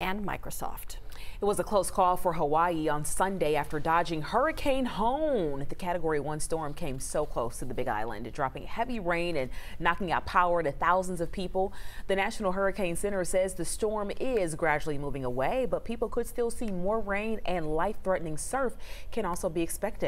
and Microsoft. It was a close call for Hawaii on Sunday after dodging Hurricane Hone. The Category 1 storm came so close to the Big Island, dropping heavy rain and knocking out power to thousands of people. The National Hurricane Center says the storm is gradually moving away, but people could still see more rain and life-threatening surf can also be expected.